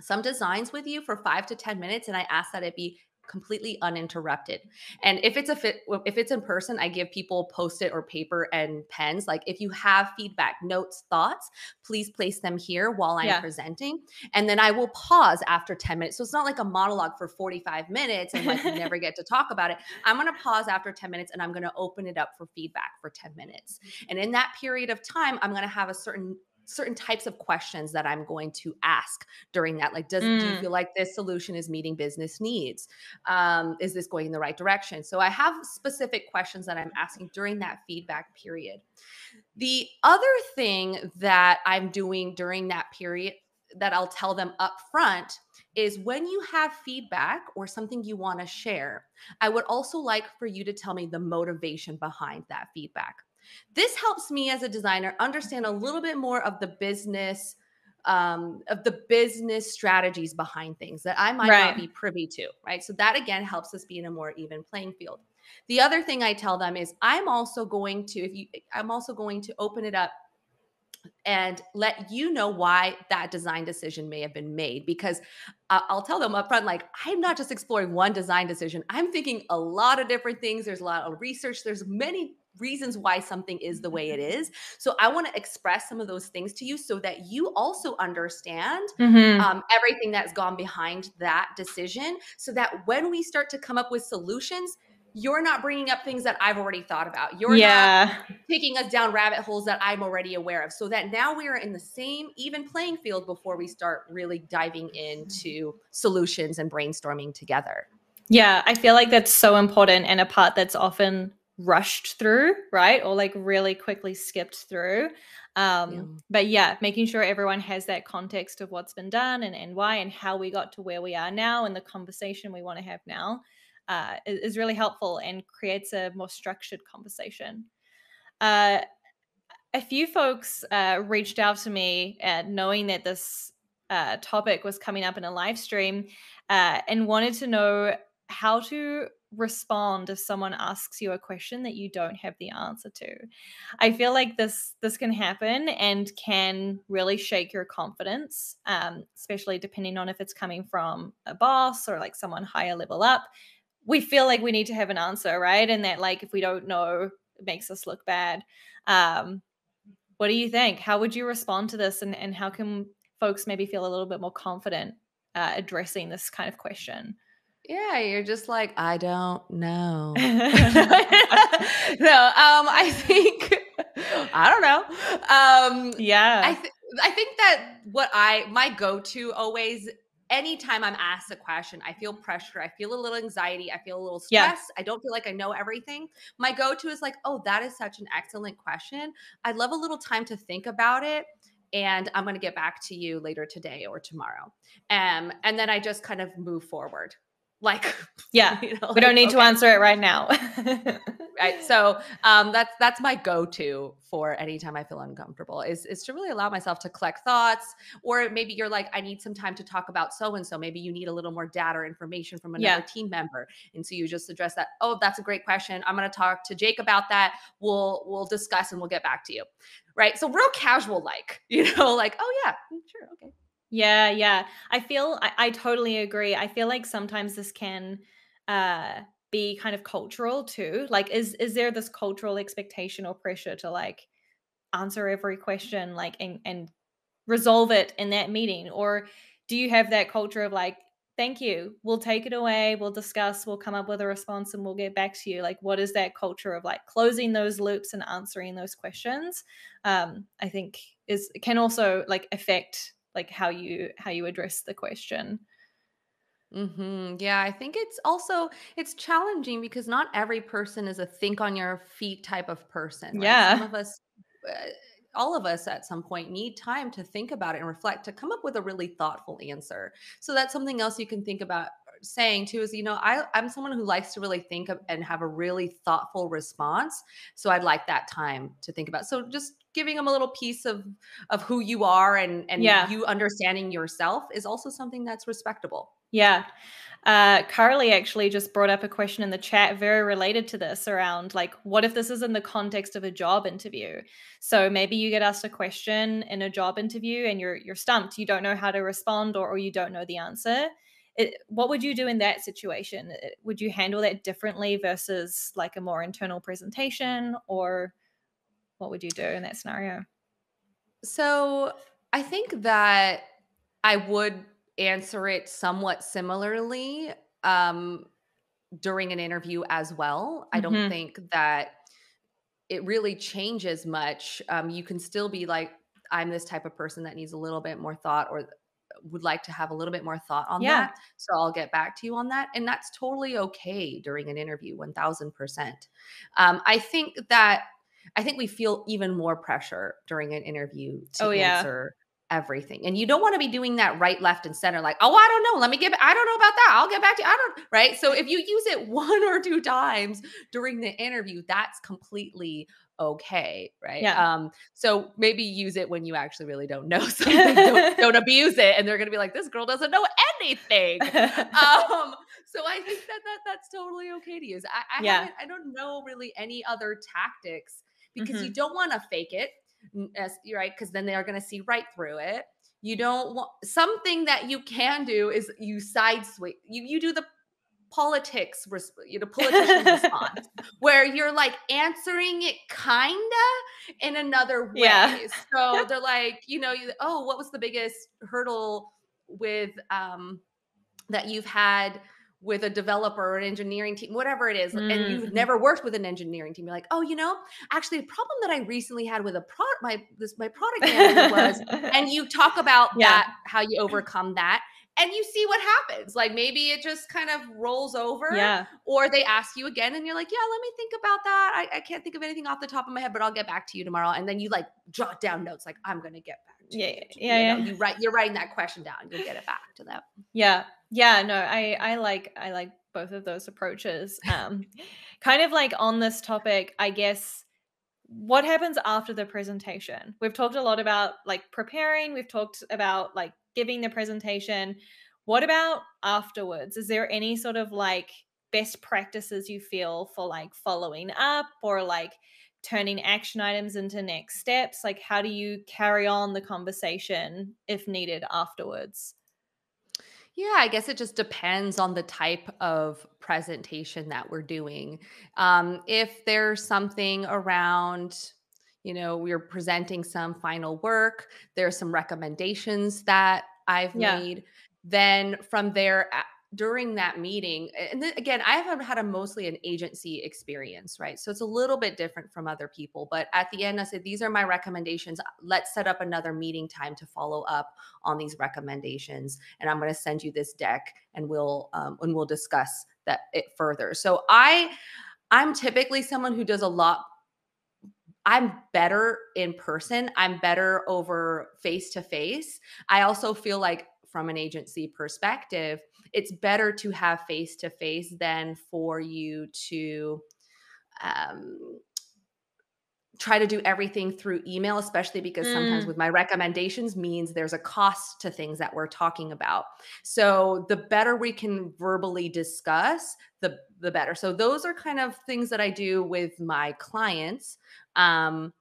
some designs with you for five to 10 minutes. And I ask that it be completely uninterrupted. And if it's a fit, if it's in person, I give people post-it or paper and pens. Like if you have feedback, notes, thoughts, please place them here while I'm yeah. presenting. And then I will pause after 10 minutes. So it's not like a monologue for 45 minutes and like you never get to talk about it. I'm going to pause after 10 minutes and I'm going to open it up for feedback for 10 minutes. And in that period of time, I'm going to have a certain certain types of questions that I'm going to ask during that. Like, does mm. do you mm. feel like this solution is meeting business needs? Um, is this going in the right direction? So I have specific questions that I'm asking during that feedback period. The other thing that I'm doing during that period that I'll tell them up front is when you have feedback or something you want to share, I would also like for you to tell me the motivation behind that feedback. This helps me as a designer understand a little bit more of the business um, of the business strategies behind things that I might right. not be privy to, right? So that again helps us be in a more even playing field. The other thing I tell them is I'm also going to if you I'm also going to open it up and let you know why that design decision may have been made because I'll tell them up front like I'm not just exploring one design decision. I'm thinking a lot of different things. There's a lot of research. There's many reasons why something is the way it mm-hmm. So I want to express some of those things to you so that you also understand mm-hmm. um, everything that's gone behind that decision. So that when we start to come up with solutions, you're not bringing up things that I've already thought about. You're yeah. not taking us down rabbit holes that I'm already aware of. So that now we are in the same even playing field before we start really diving into solutions and brainstorming together. Yeah, I feel like that's so important and a part that's often rushed through, right? Or like really quickly skipped through. Um, yeah. But yeah, making sure everyone has that context of what's been done and, and why and how we got to where we are now and the conversation we want to have now uh, is, is, really helpful and creates a more structured conversation. Uh, a few folks uh, reached out to me knowing that this uh, topic was coming up in a live stream uh, and wanted to know how to respond if someone asks you a question that you don't have the answer to. I feel like this this can happen and can really shake your confidence um, especially depending on if it's coming from a boss or like someone higher level up. We feel like we need to have an answer right? And that like if we don't know it makes us look bad. Um, what do you think? How would you respond to this and, and how can folks maybe feel a little bit more confident uh, addressing this kind of question yeah, you're just like, I don't know. no, um, I think I don't know. Um, yeah, I th- I think that what I my go to always anytime I'm asked a question, I feel pressure. I feel a little anxiety. I feel a little stress. Yeah. I don't feel like I know everything. My go to is like, oh, that is such an excellent question. I'd love a little time to think about it. And I'm going to get back to you later today or tomorrow. Um, and then I just kind of move forward like yeah you know, we like, don't need okay. to answer it right now. Right so um that's that's my go-to for anytime i feel uncomfortable is is to really allow myself to collect thoughts or maybe you're like i need some time to talk about so and so maybe you need a little more data or information from another yeah. team member. And so you just address that oh that's a great question. I'm going to talk to jake about that. We'll we'll discuss and we'll get back to you. Right? So real casual like you know like oh yeah mm, sure okay yeah, yeah. I feel I, I totally agree. I feel like sometimes this can uh be kind of cultural too. Like is is there this cultural expectation or pressure to like answer every question like and and resolve it in that meeting or do you have that culture of like thank you we'll take it away we'll discuss we'll come up with a response and we'll get back to you like what is that culture of like closing those loops and answering those questions um i think is can also like affect like how you how you address the question hmm Yeah, I think it's also it's challenging because not every person is a think on your feet type of person. Right? Yeah, some of us, uh, all of us, at some point need time to think about it and reflect to come up with a really thoughtful answer. So that's something else you can think about saying too is you know I, i'm someone who likes to really think of and have a really thoughtful response so i'd like that time to think about so just giving them a little piece of of who you are and and yeah. you understanding yourself is also something that's respectable yeah uh, Carly actually just brought up a question in the chat very related to this around like, what if this is in the context of a job interview? So maybe you get asked a question in a job interview and you're you're stumped, you don't know how to respond or, or you don't know the answer it, what would you do in that situation? Uh, would you handle that differently versus like a more internal presentation, or what would you do in that scenario? So I think that I would answer it somewhat similarly um, during an interview as well. I don't mm-hmm. think that it really changes much. Um, you can still be like, I'm this type of person that needs a little bit more thought or would like to have a little bit more thought on yeah. that. So I'll get back to you on that. And that's totally okay during an interview, 1000%. Um, I think that, I think we feel even more pressure during an interview to oh, answer yeah. everything. And you don't want to be doing that right, left, and center, like, oh, I don't know. Let me get, I don't know about that. I'll get back to you. I don't, right? So if you use it one or two times during the interview, that's completely okay, right? Yeah. Um, so maybe use it when you actually really don't know something. don't, don't, abuse it, and they're gonna be like, "This girl doesn't know anything." um, so I think that that that's totally okay to use. I I, yeah. I don't know really any other tactics because mm-hmm. you don't want to fake it, right? Because then they are gonna see right through it. You don't want something that you can do is you side sweep. You you do the politics, you know, politician response, where you're like answering it kinda in another way. Yeah. So they're like, you know, you, oh, what was the biggest hurdle with um that you've had with a developer or an engineering team, whatever it is, mm. and you've mm-hmm. never worked with an engineering team, you're like, oh, you know, actually, a problem that I recently had with a product, my this my product manager was, and you talk about yeah. that, how you overcome that, and you see what happens. Like maybe it just kind of rolls over. Yeah. Or they ask you again and you're like, yeah, let me think about that. I, I can't think of anything off the top of my head, but I'll get back to you tomorrow. And then you like jot down notes like, I'm going to get back to yeah, you. Yeah. Yeah. You, know, you write, you're writing that question down. You'll get it back to them. Yeah. Yeah. No, I, I like, I like both of those approaches. Um, kind of like on this topic, I guess what happens after the presentation we've talked a lot about like preparing we've talked about like giving the presentation. What about afterwards? Is there any sort of like best practices you feel for like following up or like turning action items into next steps? Like, how do you carry on the conversation if needed afterwards? Yeah, I guess it just depends on the type of presentation that we're doing. Um, if there's something around, you know, we're presenting some final work, there's some recommendations that I've Yeah. made, then from there, during that meeting and again i have had a mostly an agency experience right so it's a little bit different from other people but at the end i said these are my recommendations let's set up another meeting time to follow up on these recommendations and i'm going to send you this deck and we'll um, and we'll discuss that it further so i i'm typically someone who does a lot I'm better in person. I'm better over face to face. I also feel like from an agency perspective, it's better to have face to face than for you to um, try to do everything through email, especially because mm. sometimes with my recommendations means there's a cost to things that we're talking about. So the better we can verbally discuss, the the better. So those are kind of things that I do with my clients. Um,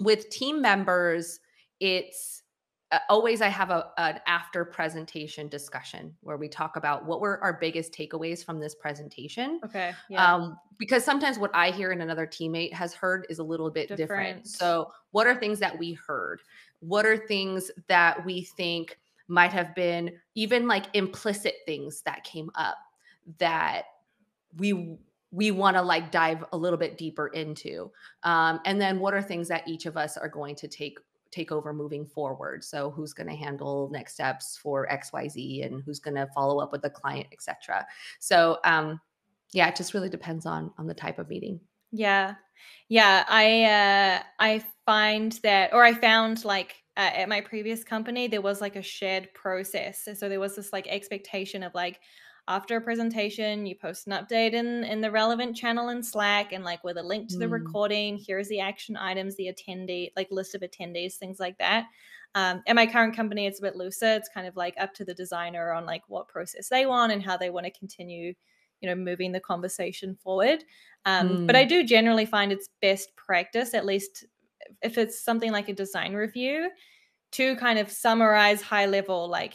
with team members, it's always I have a an after presentation discussion where we talk about what were our biggest takeaways from this presentation. Okay. Yeah. Um, because sometimes what I hear and another teammate has heard is a little bit different. different. So, what are things that we heard? What are things that we think might have been even like implicit things that came up that we we want to like dive a little bit deeper into um, and then what are things that each of us are going to take take over moving forward. So who's going to handle next steps for XYZ and who's going to follow up with the client, etc. So um yeah, it just really depends on on the type of meeting. Yeah. Yeah, I uh I find that or I found like uh, at my previous company there was like a shared process. And so there was this like expectation of like after a presentation you post an update in in the relevant channel in slack and like with a link to the mm. recording here's the action items the attendee like list of attendees things like that um, at my current company it's a bit looser it's kind of like up to the designer on like what process they want and how they want to continue you know moving the conversation forward um, mm. but i mm. do generally find it's best practice at least if it's something like a design review to kind of summarize high level like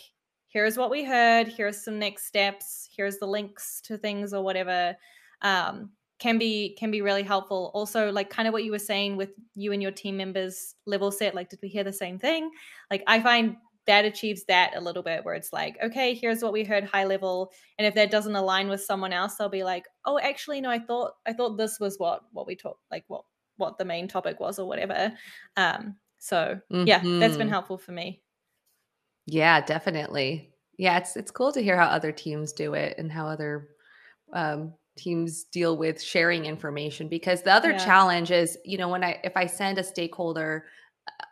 here's what we heard here's some next steps here's the links to things or whatever um, can be can be really helpful also like kind of what you were saying with you and your team members level set like did we hear the same thing like i find that achieves that a little bit where it's like okay here's what we heard high level and if that doesn't align with someone else they'll be like oh actually no i thought i thought this was what what we talked like what what the main topic was or whatever um so mm-hmm. yeah that's been mm-hmm. helpful for me yeah, definitely. Yeah, it's it's cool to hear how other teams do it and how other um, teams deal with sharing information because the other yeah. challenge is, you know, when I if I send a stakeholder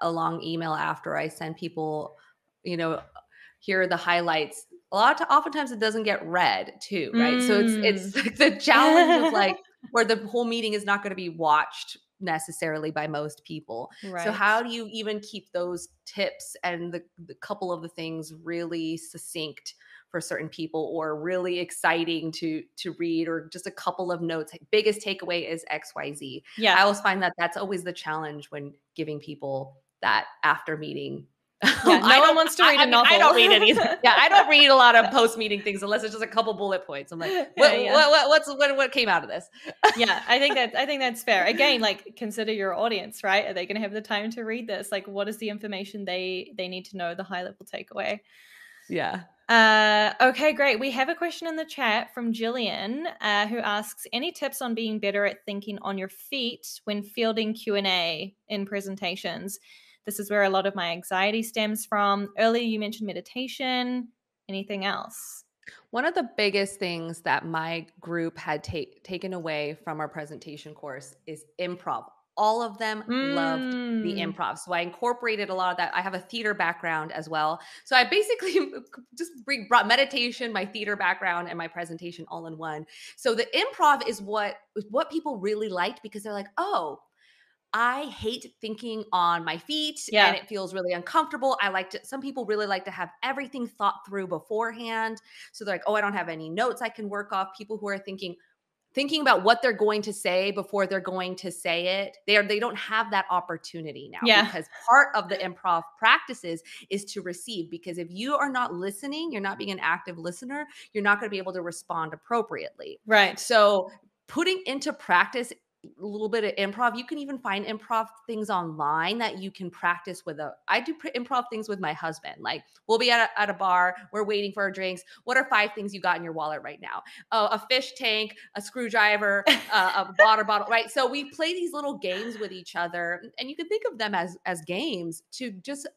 a long email after I send people, you know, here are the highlights. A lot of oftentimes it doesn't get read too, right? Mm. So it's it's like the challenge of like where the whole meeting is not going to be watched necessarily by most people. Right. So how do you even keep those tips and the, the couple of the things really succinct for certain people or really exciting to to read or just a couple of notes biggest takeaway is xyz yeah i always find that that's always the challenge when giving people that after meeting yeah, no one wants to read I, a novel. I don't read any. yeah, I don't read a lot of post meeting things unless it's just a couple bullet points. I'm like, what, yeah, yeah. What, what, what's what, what came out of this? yeah, I think that I think that's fair. Again, like consider your audience, right? Are they going to have the time to read this? Like, what is the information they they need to know? The high level takeaway. Yeah. Uh, okay, great. We have a question in the chat from Jillian, uh, who asks, "Any tips on being better at thinking on your feet when fielding Q and A in presentations?" This is where a lot of my anxiety stems from. Earlier, you mentioned meditation. Anything else? One of the biggest things that my group had ta- taken away from our presentation course is improv. All of them mm. loved the mm. improv. So I incorporated a lot of that. I have a theater background as well. So I basically just brought meditation, my theater background, and my presentation all in one. So the improv is what what people really liked because they're like, oh, I hate thinking on my feet Yeah. and it feels really uncomfortable. I like to, some people really like to have everything thought through beforehand. So they're like, oh, I don't have any notes I can work off. People who are thinking, thinking about what they're going to say before they're going to say it they are they don't have that opportunity now Yeah. because part of the improv practices is to receive because if you are not listening you're not being an active listener you're not going to be able to respond appropriately Right. so putting into practice a little bit of improv. You can even find improv things online that you can practice with a. I do pr- improv things with my husband. Like we'll be at a, at a bar, we're waiting for our drinks. What are five things you got in your wallet right now? Oh, a fish tank, a screwdriver, uh, a water bottle. Right. So we play these little games with each other, and you can think of them as as games to just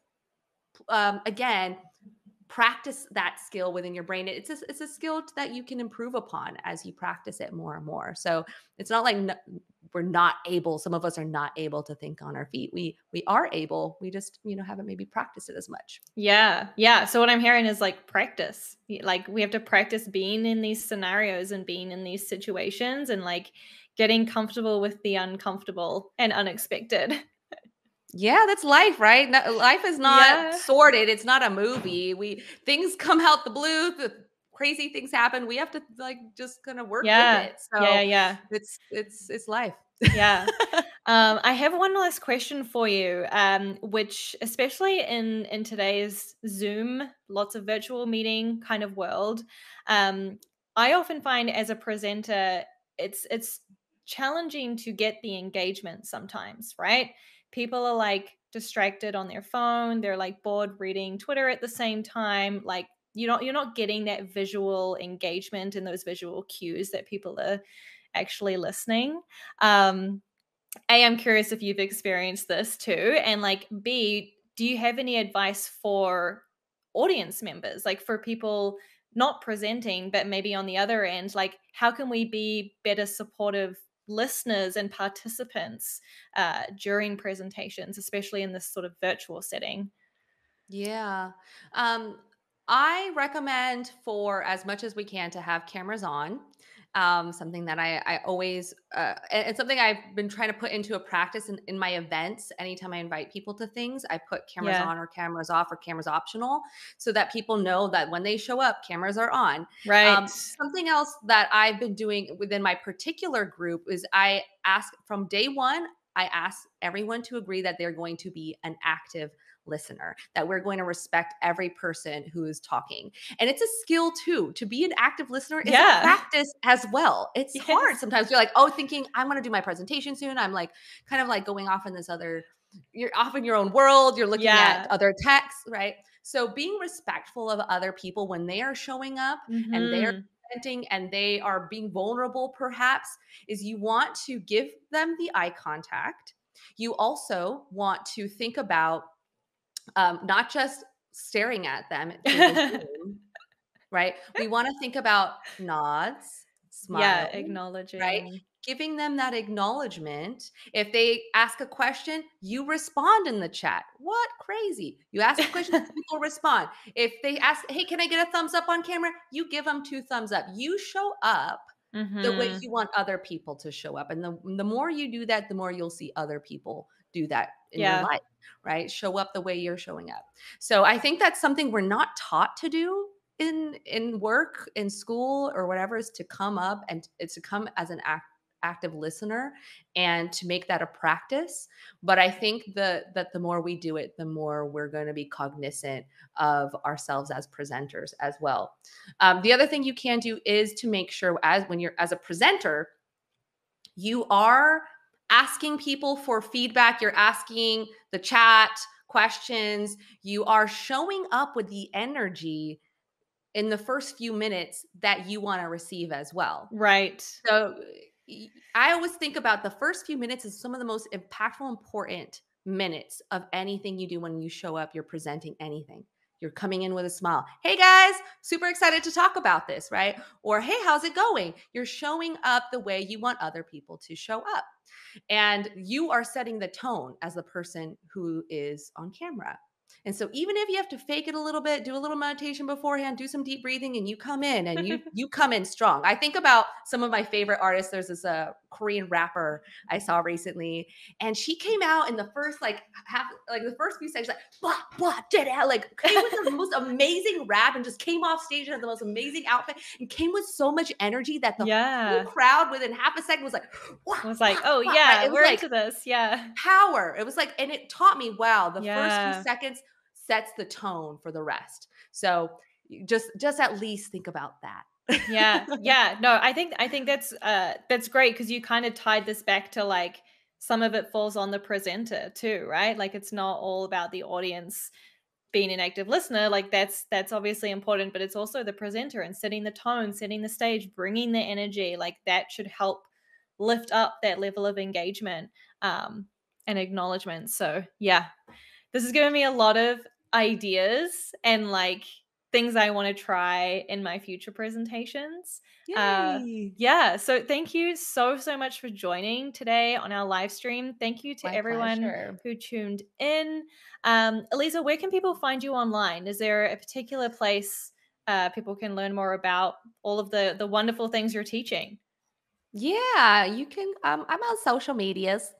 um, again practice that skill within your brain it's a, it's a skill that you can improve upon as you practice it more and more so it's not like no, we're not able some of us are not able to think on our feet we we are able we just you know haven't maybe practiced it as much Yeah. Yeah. So what I'm hearing is like practice. Like we have to practice being in these scenarios and being in these situations and like getting comfortable with the uncomfortable and unexpected. yeah that's life right No- life is not Yeah. sorted it's not a movie we things come out the blue the crazy things happen we have to like just kind of work Yeah. with it so yeah, yeah, it's it's it's life yeah. Um, I have one last question for you, um, which especially in in today's Zoom, lots of virtual meeting kind of world, um, I often find as a presenter, it's it's challenging to get the engagement sometimes, right? People are like distracted on their phone, they're like bored reading Twitter at the same time, like you're not you're not getting that visual engagement and those visual cues that people are actually listening. Um, a, I'm curious if you've experienced this too. And like, B, do you have any advice for audience members, like for people not presenting, but maybe on the other end? Like, how can we be better supportive listeners and participants uh, during presentations, especially in this sort of virtual setting? Yeah. Um, I recommend for as much as we can to have cameras on. Um, something that I, I always, uh, and it's something I've been trying to put into a practice in, in my events. Anytime I invite people to things, I put cameras Yeah. on or cameras off or cameras optional so that people know that when they show up, cameras are on. Right. Um, something else that I've been doing within my particular group is I ask from day one, I ask everyone to agree that they're going to be an active listener, that we're going to respect every person who is talking. And it's a skill too. To be an active listener is Yeah. a practice as well. It's hard sometimes. You're like, oh, thinking I'm going to do my presentation soon. I'm like, kind of like going off in this other, you're off in your own world. You're looking Yeah. at other texts, right? So being respectful of other people when they are showing up and they're mm-hmm. presenting and they are being vulnerable perhaps is you want to give them the eye contact you also want to think about um, not just staring at them Zoom, right we want to think about nods yeah, smiles acknowledging. Right? Giving them that acknowledgement. If they ask a question, you respond in the chat. What crazy? You ask a question, people respond. If they ask, hey, can I get a thumbs up on camera? You give them two thumbs up. You show up the way Mhm. you want other people to show up. And the, the more you do that, the more you'll see other people do that in Yeah. your life, right? Show up the way you're showing up. So I think that's something we're not taught to do in in work, in school, or whatever, is to come up and it's to come as an act, active listener and to make that a practice. But I think the that the more we do it, the more we're going to be cognizant of ourselves as presenters as well. Um, the other thing you can do is to make sure as when you're as a presenter, you are asking people for feedback, you're asking the chat questions, you are showing up with the energy in the first few minutes that you want to receive as well. Right. So I always think about the first few minutes as some of the most impactful, important minutes of anything you do when you show up, you're presenting anything. You're coming in with a smile. Hey guys, super excited to talk about this, right? Or hey, how's it going? You're showing up the way you want other people to show up. And you are setting the tone as the person who is on camera. And so even if you have to fake it a little bit, do a little meditation beforehand, do some deep breathing and you come in and you you come in strong. I think about some of my favorite artists. There's this uh, Korean rapper I saw recently and she came out in the first like half like the first few seconds like blah blah did it like came with the most amazing rap and just came off stage and had the most amazing outfit and came with so much energy that the yeah. whole crowd within half a second was like it was like oh yeah we're like, into this yeah power it was like and it taught me wow the yeah. first few seconds sets the tone for the rest. So just just at least think about that. yeah. Yeah. No, I think I think that's uh that's great because you kind of tied this back to like some of it falls on the presenter too, right? Like it's not all about the audience being an active listener like that's that's obviously important but it's also the presenter and setting the tone setting the stage bringing the energy like that should help lift up that level of engagement um and acknowledgement so yeah this has given me a lot of ideas and like things I want to try in my future presentations. Uh, yeah. So thank you so, so much for joining today on our live stream. Thank you to my everyone pleasure. who tuned in. Um, Elizé, where can people find you online? Is there a particular place uh, people can learn more about all of the, the wonderful things you're teaching? Yeah, you can. Um, I'm on social medias.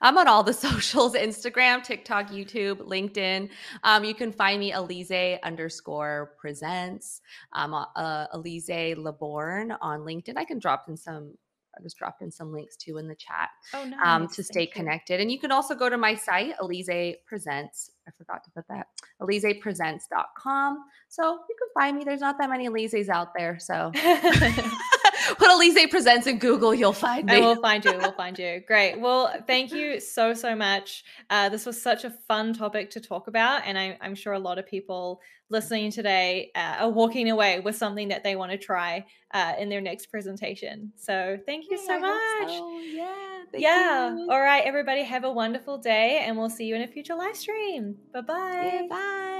I'm on all the socials Instagram, TikTok, YouTube, LinkedIn. Um, you can find me Elizé underscore presents. I'm uh, uh, Elizé Laborn on LinkedIn. I can drop in some I just dropped in some links too in the chat oh, nice. um, to stay Thank connected. You. And you can also go to my site, Elizé Presents. I forgot to put that, elizepresents.com. So you can find me. There's not that many Elizés out there. So put Elizé Presents in Google, you'll find me. We'll find you. We'll find you. Great. Well, thank you so, so much. Uh, this was such a fun topic to talk about. And I, am sure a lot of people listening today uh, are walking away with something that they want to try uh, in their next presentation. So thank you so much. So. Yeah. yeah. You. All right, everybody, have a wonderful day. And we'll see you in a future live stream. Bye-bye. Yeah, bye.